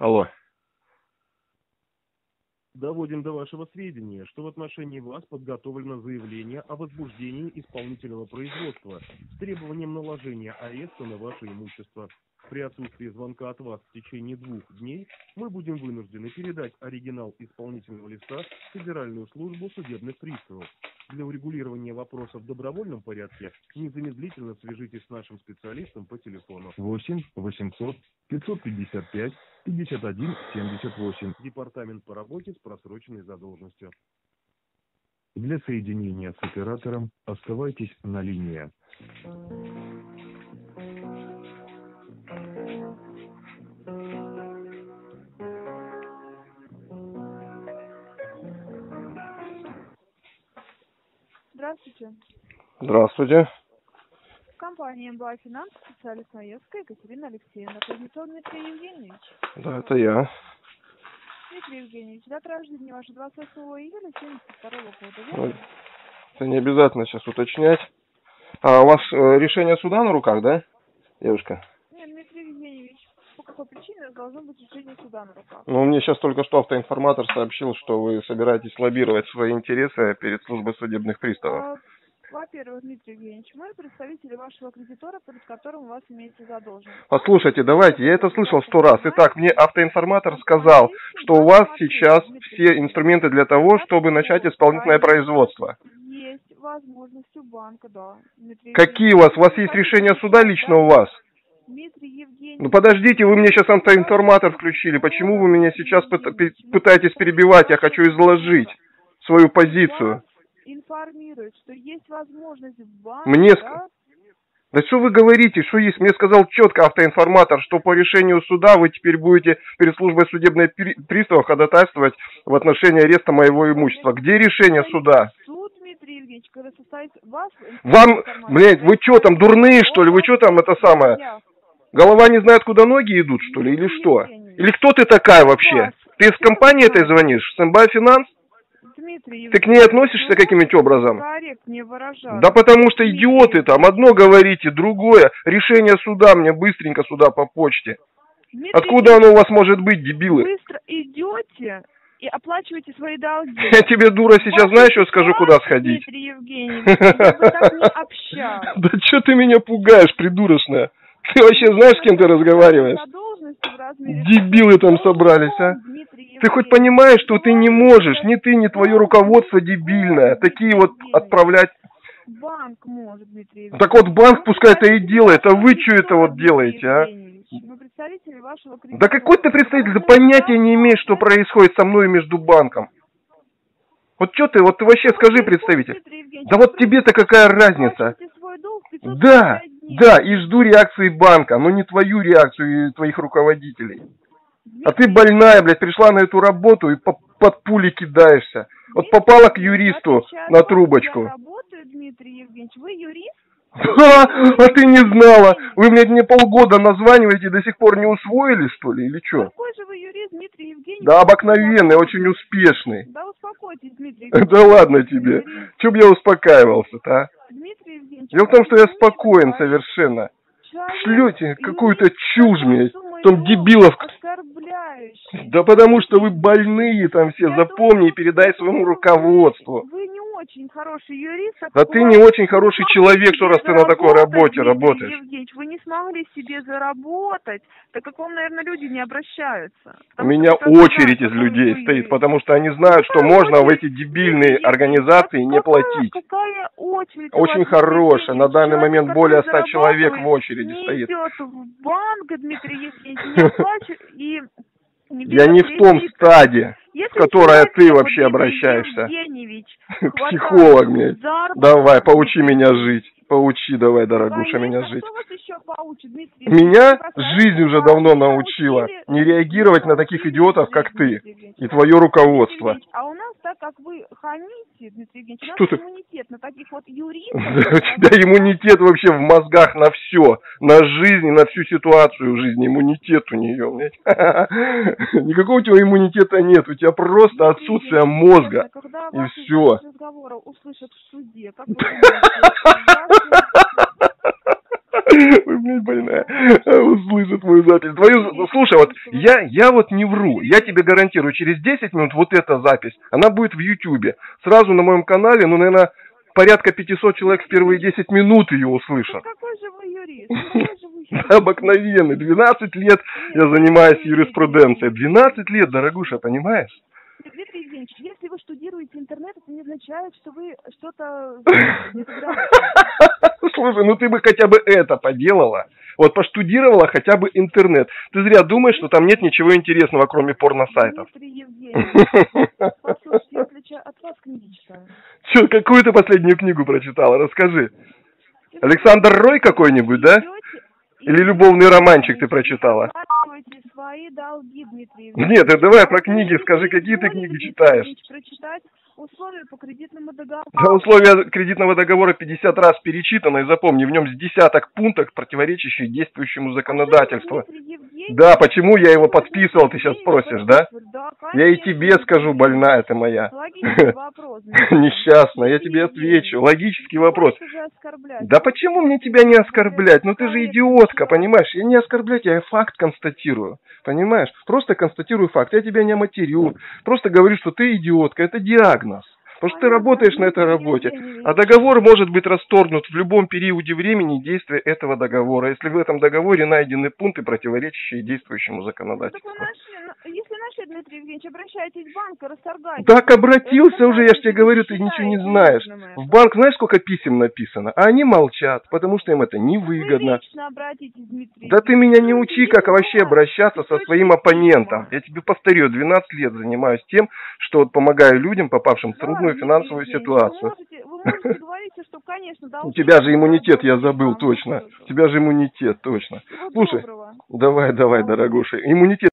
Алло. Доводим до вашего сведения, что в отношении вас подготовлено заявление о возбуждении исполнительного производства с требованием наложения ареста на ваше имущество. При отсутствии звонка от вас в течение двух дней мы будем вынуждены передать оригинал исполнительного листа в Федеральную службу судебных приставов. Для урегулирования вопроса в добровольном порядке незамедлительно свяжитесь с нашим специалистом по телефону. 8 800 555 51 78. Департамент по работе с просроченной задолженностью. Для соединения с оператором оставайтесь на линии. Здравствуйте. Здравствуйте. Компания МБА Финанс, специалист Наевская Екатерина Алексеевна. Кузнецов Дмитрий Евгеньевич. Да, это я. Дмитрий Евгеньевич, дата рождения ваша 28 июля 72 года. Верно? Это не обязательно сейчас уточнять. А у вас э, решение суда на руках, да, девушка? Нет, Дмитрий Евгеньевич, по какой причине должно быть решение суда на руках? Ну, мне сейчас только что автоинформатор сообщил, что вы собираетесь лоббировать свои интересы перед службой судебных приставов. А, Во-первых, Дмитрий Евгеньевич, мы представители вашего кредитора, перед которым у вас имеется задолженность. Послушайте, давайте, я это слышал сто раз. Итак, мне автоинформатор сказал, что у вас сейчас все инструменты для того, чтобы начать исполнительное производство. Есть возможность у банка, да. Какие у вас? У вас есть решение суда лично у вас? Ну подождите, вы мне сейчас автоинформатор включили. Почему вы меня сейчас пыт- пы- пытаетесь перебивать? Я хочу изложить свою позицию. Информирует, что есть возможность в банке, Мне да, Да что вы говорите, что есть? Мне сказал четко автоинформатор, что по решению суда вы теперь будете перед службой судебной при- пристава ходатайствовать в отношении ареста моего имущества. Где решение суда? Суд, Дмитрий Евгеньевич, когда состоит вас... Вам, блядь, вы что там, дурные, что ли? Вы что там, это самое? Голова не знает, куда ноги идут, что ли, или что? Или кто ты такая вообще? Ты из компании этой звонишь? С МБА Финанс? Дмитрий Ты к ней относишься ну, каким-нибудь образом? Да потому что идиоты там, одно говорите, другое. Решение суда мне быстренько сюда по почте. Дмитрий Откуда оно у вас может быть, дебилы? Быстро идете и оплачиваете свои долги. Я тебе, дура, сейчас Ваши знаешь, что скажу, куда сходить? Дмитрий Евгеньевич, я бы так не общалась. Да что ты меня пугаешь, придурочная? Ты вообще знаешь, с кем ты разговариваешь? Дебилы там собрались, а? Ты хоть понимаешь, что ты не можешь, ни ты, ни твое руководство дебильное, такие вот отправлять. Банк может, Дмитрий. Так вот банк пускай это и делает, а вы что это вот делаете, а? Вы вашего Да какой ты представитель, ты понятия не имеешь, что происходит со мной и между банком. Вот что ты, вот ты вообще скажи, представитель. Да вот тебе-то какая разница? платите свой долг 500 Да. Да, и жду реакции банка, но не твою реакцию и твоих руководителей. А ты больная, блядь, пришла на эту работу и по- под пули кидаешься. Вот попала к юристу на трубочку. Я работаю, Дмитрий Евгеньевич. Вы юрист? Да, а ты не знала. Вы, мне полгода названиваете, до сих пор не усвоили, что ли, или что? Какой же вы юрист, Дмитрий Евгеньевич? Да, обыкновенный, очень успешный. Да успокойтесь, Дмитрий Да Евгеньевич. ладно тебе. Юрист. Че б я успокаивался-то, а? Дело в том, что я спокоен совершенно. Шлете какую-то чушь мне, там дебилов. Да потому что вы больные там все, запомни и передай своему руководству. Очень хороший юрист. а Да ты не очень хороший человек, что раз ты на такой работе работаешь. Евгеньевич, вы не смогли себе заработать, так как вам, наверное, люди не обращаются. У меня очередь из людей вы стоит, потому что они знают, что Какая можно в эти дебильные организации не какая- платить. Какая очередь? Очень хорошая. На данный момент более 100 человек в очереди не стоит. идет в банк, Дмитрий Евгеньевич, не оплачивает и... не Я не в том кредит. Если которое ты вообще обращаешься. Евгеньевич, Психолог, заработка, Давай, поучи меня жить. Поучи давай, дорогуша, Конечно, меня жить. еще поучит, Дмитрий Меня жизнь уже давно научила не реагировать на таких идиотов, как ты, и твое руководство. А у нас, так как вы хамите, Дмитрий Евгеньевич, у Что нас ты? иммунитет на таких вот У юристов. тебя иммунитет вообще в мозгах на все, на жизнь на всю ситуацию в жизни. Иммунитет у нее, блядь. Никакого у тебя иммунитета нет, у тебя просто отсутствие мозга. И разговора услышат в суде, как вы блядь, больная. А, Услышит мою запись. Твою... ну, Слушай, вот я, я вот не вру. Я тебе гарантирую, через 10 минут вот эта запись, она будет в Ютубе. Сразу на моем канале, ну, наверное, порядка 500 человек в первые 10 минут ее Ну услышат. юрист? Какой же вы юрист? Обыкновенный. 12 лет я занимаюсь юриспруденцией. 12 лет, дорогуша, понимаешь? Дмитрий Евгеньевич, штудируете интернет, это не означает, что вы что-то. Слушай, ну ты бы хотя бы это поделала. Вот поштудировала хотя бы интернет. Ты зря думаешь, что там нет ничего интересного, кроме порносайтов. Че, какую ты последнюю книгу прочитала? Расскажи. Александр Рой какой-нибудь, да? Или любовный романчик ты прочитала? Свои долги, Дмитрий. Нет, ты давай про книги скажи, какие ты книги читаешь? Прочитать условия по кредитному договору. Да, условия кредитного договора 50 раз перечитано, и запомни, в нем с десяток пунктов, противоречащих действующему законодательству. Дмитрий Да, почему я его подписывал, ты сейчас спросишь, да? Да, Я и тебе скажу, больная ты моя. Вопрос. Несчастная, я тебе отвечу. Логический вопрос. Да почему мне тебя не оскорблять? Ну ты же идиотка, понимаешь? Я не оскорблять, я факт констатирую. Понимаешь? Просто констатирую факт. Я тебя не матерю. Просто говорю, что ты идиотка. Это диагноз. Потому что ты работаешь на этой работе. А договор может быть расторгнут в любом периоде времени действия этого договора, если в этом договоре найдены пункты, противоречащие действующему законодательству. Вы нашли, Дмитрий Евгеньевич, обращайтесь в банк и расторгайте. Так обратился уже, я ж тебе вы говорю, ты ничего не знаешь. В банк знаешь, сколько писем написано? А они молчат, потому что им это Вы невыгодно. лично обратитесь, Дмитрий Да ты меня не учи, как вообще обращаться со своим оппонентом. Я тебе повторю, 12 лет занимаюсь тем, что вот помогаю людям, попавшим в трудную финансовую ситуацию. Вы вы У тебя же иммунитет, я забыл, точно. У тебя же иммунитет, точно. Слушай, давай, давай, дорогуша. Иммунитет